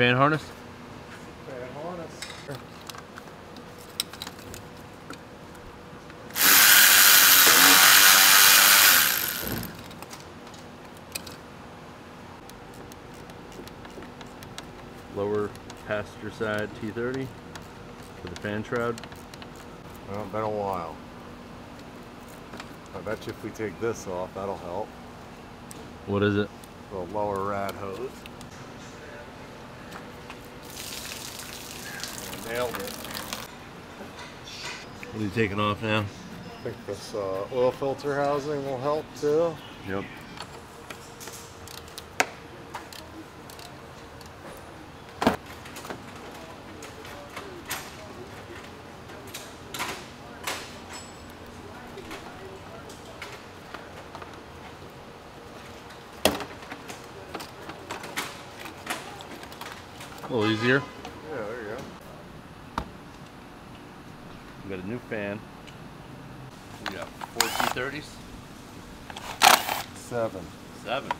Fan harness? Fan harness. Lower passenger side T30 for the fan shroud. Well, been a while. I bet you if we take this off, that'll help. What is it? The lower rad hose. Nailed it. What are you taking off now? I think this uh, oil filter housing will help too. Yep. A little easier. Yeah, there you go. We got a new fan. We got four T30s. Seven. Seven.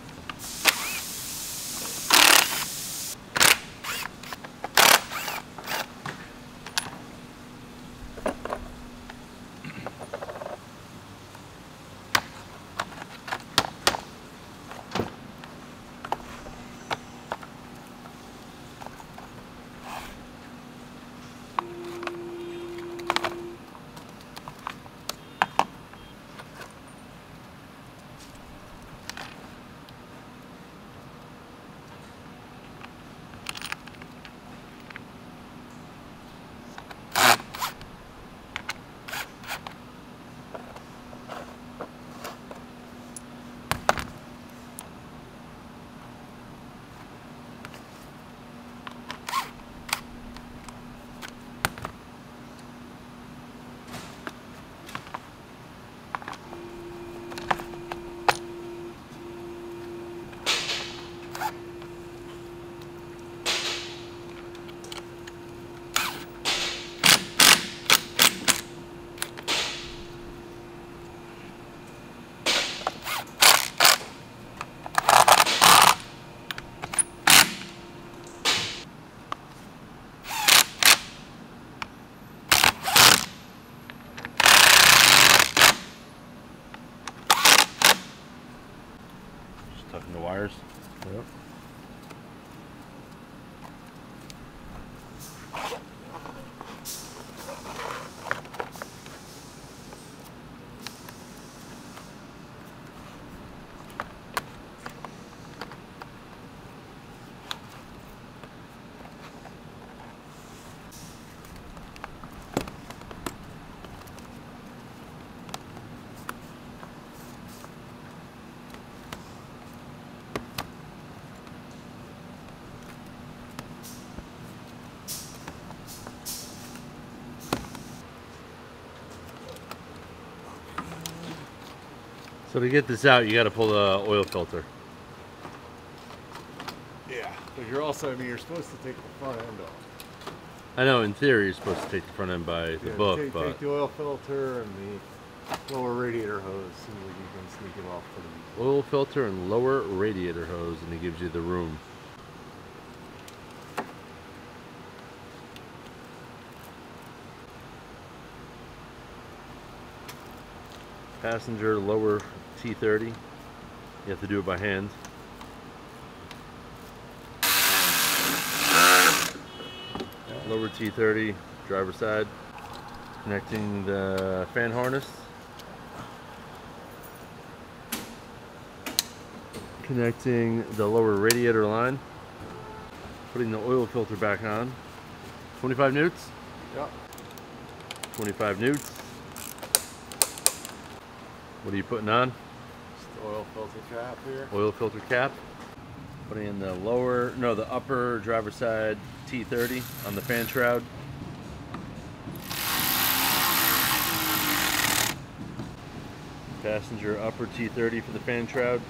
Tucking the wires. Yep. So to get this out, you got to pull the oil filter. Yeah. But you're also, I mean, you're supposed to take the front end off. I know in theory you're supposed to take the front end by the Yeah, book, take, but take the oil filter and the lower radiator hose. If you can sneak it off pretty easy. oil filter and lower radiator hose, and it gives you the room. Passenger lower T30. You have to do it by hand. Lower T30, driver side. Connecting the fan harness. Connecting the lower radiator line. Putting the oil filter back on. 25 newts. Yep. 25 newts. What are you putting on? Oil filter cap here. Oil filter cap. Putting in the lower, no, the upper driver side T30 on the fan shroud. Passenger upper T30 for the fan shroud.